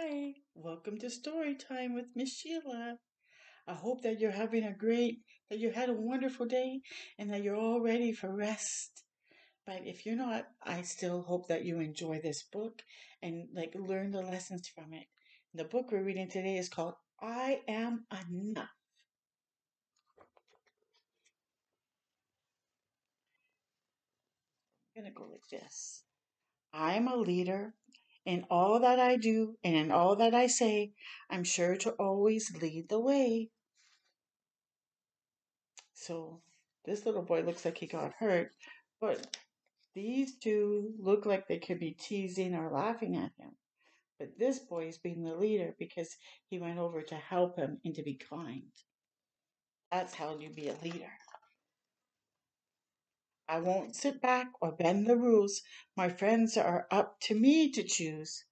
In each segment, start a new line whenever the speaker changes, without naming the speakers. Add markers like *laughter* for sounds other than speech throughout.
Hi, welcome to story time with Miss Sheila. I hope that you're having a great, that you had a wonderful day and that you're all ready for rest. But if you're not, I still hope that you enjoy this book and like learn the lessons from it. The book we're reading today is called I Am Enough. I'm going to go like this. I'm a leader in all that I do and in all that I say. I'm sure to always lead the way. So this little boy looks like he got hurt, but these two look like they could be teasing or laughing at him. But this boy is being the leader because he went over to help him and to be kind. That's how you be a leader. I won't sit back or bend the rules. My friends are up to me to choose.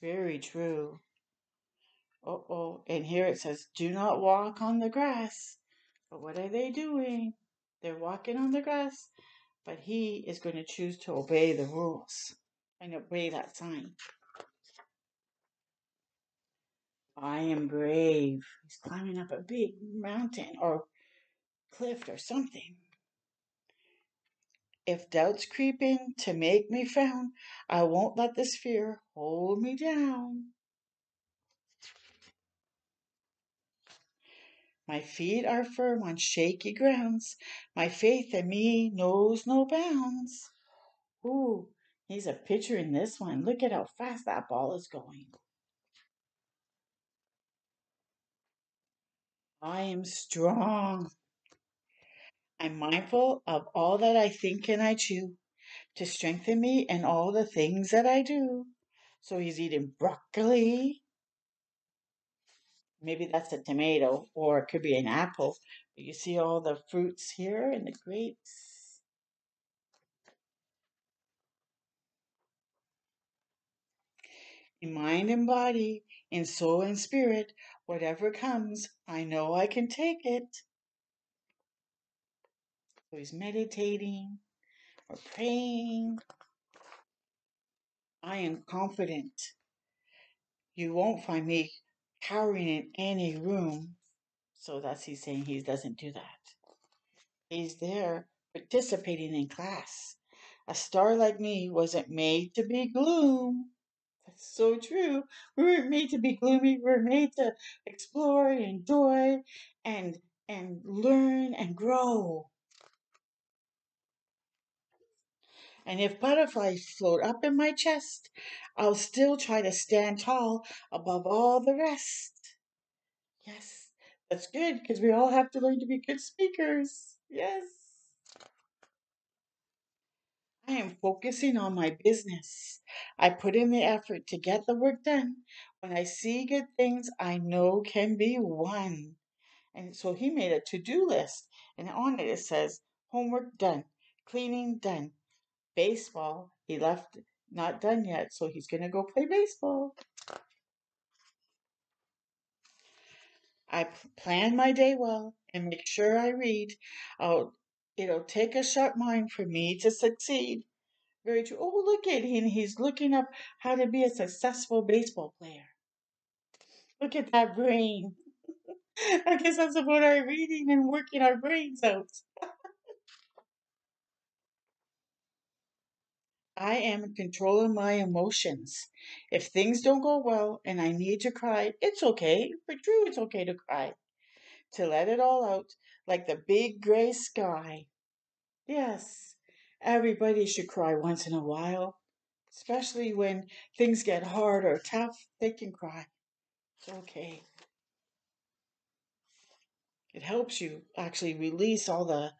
Very true. Oh, oh, and here it says, do not walk on the grass. But what are they doing? They're walking on the grass but he is going to choose to obey the rules and obey that sign. I am brave. He's climbing up a big mountain or cliff or something. If doubts creep in to make me frown, I won't let this fear hold me down. My feet are firm on shaky grounds. My faith in me knows no bounds. Ooh, he's a pitcher in this one. Look at how fast that ball is going. I am strong. I'm mindful of all that I think and I chew to strengthen me in all the things that I do. So he's eating broccoli. Maybe that's a tomato or it could be an apple. But you see all the fruits here and the grapes. In mind and body, in soul and spirit, whatever comes, I know I can take it. He's meditating or praying. I am confident. You won't find me cowering in any room. So that's he's saying he doesn't do that. He's there participating in class. A star like me wasn't made to be gloom. That's so true. We weren't made to be gloomy. We were made to explore and enjoy and and learn and grow. And if butterflies float up in my chest, I'll still try to stand tall above all the rest. Yes, that's good because we all have to learn to be good speakers. Yes. I am focusing on my business. I put in the effort to get the work done. When I see good things I know can be won. And so he made a to do list, and on it it says homework done, cleaning done, baseball he left not done yet, so he's going to go play baseball. I plan my day well and make sure I read. I'll, it'll take a sharp mind for me to succeed. Very true. Oh, look at him. He's looking up how to be a successful baseball player. Look at that brain. *laughs* I guess that's about our reading and working our brains out. I am in control of my emotions. If things don't go well and I need to cry, it's okay. For Drew, it's okay to cry. To let it all out like the big gray sky. Yes, everybody should cry once in a while. Especially when things get hard or tough, they can cry. It's okay. It helps you actually release all the,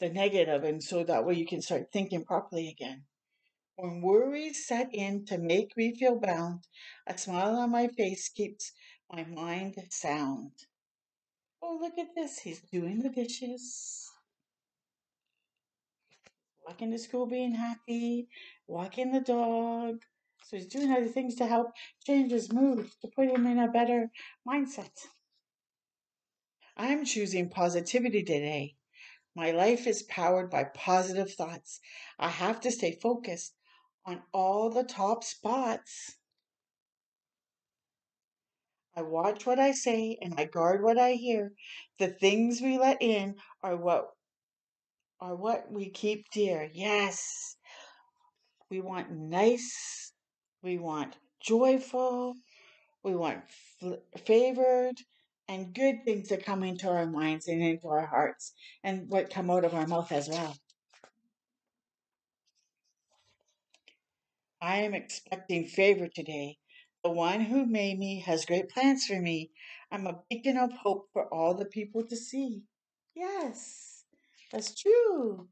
the negative and so that way you can start thinking properly again. When worries set in to make me feel bound, a smile on my face keeps my mind sound. Oh, look at this. He's doing the dishes. Walking to school being happy, walking the dog. So he's doing other things to help change his mood, to put him in a better mindset. I'm choosing positivity today. My life is powered by positive thoughts. I have to stay focused on all the top spots. I watch what I say and I guard what I hear. The things we let in are what are what we keep dear. Yes. We want nice, we want joyful, we want favored and good things to come into our minds and into our hearts and what come out of our mouth as well. I am expecting favor today. The one who made me has great plans for me. I'm a beacon of hope for all the people to see. Yes, that's true.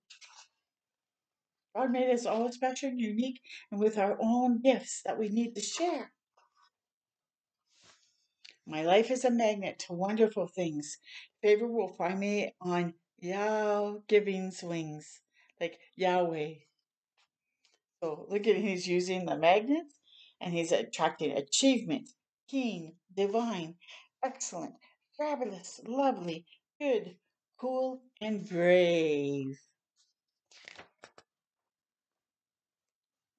God made us all special and unique and with our own gifts that we need to share. My life is a magnet to wonderful things. Favor will find me on Yah giving swings, like Yahweh. So look at he's using the magnets and he's attracting achievement, keen, divine, excellent, fabulous, lovely, good, cool, and brave.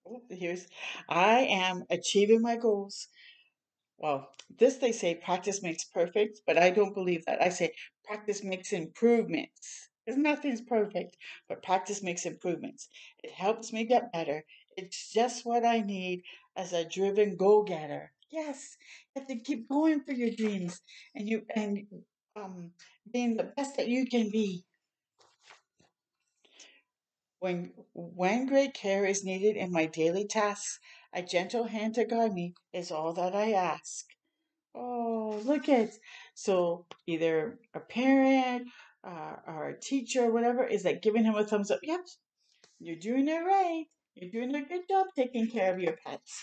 Oh, here's I am achieving my goals. Well, this they say practice makes perfect, but I don't believe that. I say practice makes improvements. Because nothing's perfect, but practice makes improvements. It helps me get better. It's just what I need as a driven go-getter. Yes, you have to keep going for your dreams and you and um being the best that you can be. When when great care is needed in my daily tasks, a gentle hand to guide me is all that I ask. Oh, look at so either a parent uh, or teacher or whatever is like giving him a thumbs up. Yep, you're doing it right. You're doing a good job taking care of your pets.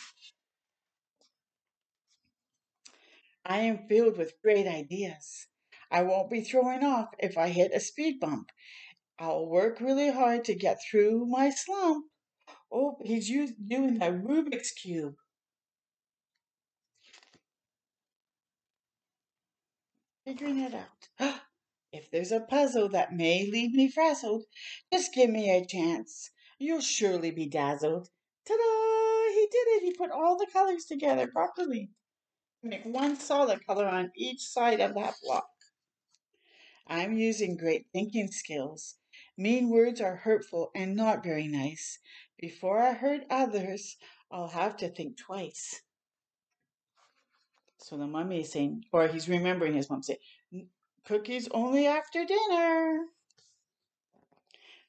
I am filled with great ideas. I won't be throwing off if I hit a speed bump. I'll work really hard to get through my slump. Oh, he's doing a Rubik's Cube. Figuring it out. *gasps* if there's a puzzle that may leave me frazzled, just give me a chance. You'll surely be dazzled. Ta-da! He did it. He put all the colors together properly. Make one solid color on each side of that block. I'm using great thinking skills. Mean words are hurtful and not very nice. Before I hurt others, I'll have to think twice. So the mummy is saying, or he's remembering his mom say, cookies only after dinner.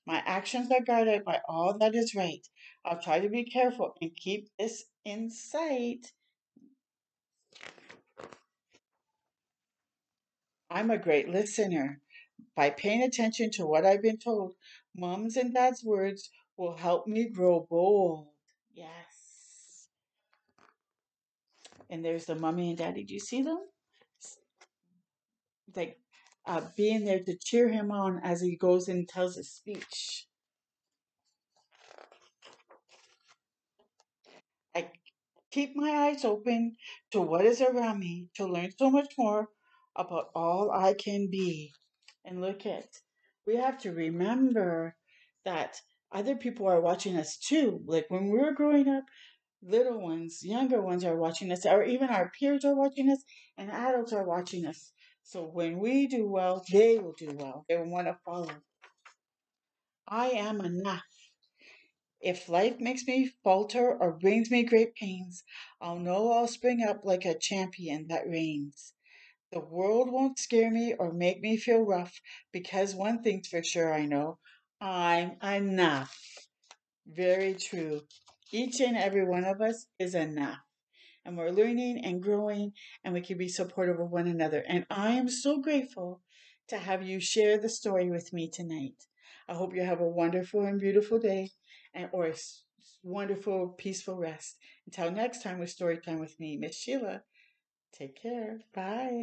My actions are guided by all that is right. I'll try to be careful and keep this in sight. I'm a great listener. By paying attention to what I've been told, mom's and dad's words will help me grow bold. Yes. And there's the mommy and daddy. Do you see them? Like uh, being there to cheer him on as he goes and tells his speech. I keep my eyes open to what is around me to learn so much more about all I can be. And look at, we have to remember that other people are watching us too. Like when we were growing up, little ones, younger ones are watching us, or even our peers are watching us, and adults are watching us. So when we do well, they will do well. They will want to follow. I am enough. If life makes me falter or brings me great pains, I'll know I'll spring up like a champion that reigns. The world won't scare me or make me feel rough because one thing's for sure I know I'm enough. Very true. Each and every one of us is enough. And we're learning and growing, and we can be supportive of one another. And I am so grateful to have you share the story with me tonight. I hope you have a wonderful and beautiful day and or a wonderful, peaceful rest. Until next time with Story Time with me, Miss Sheila. Take care. Bye.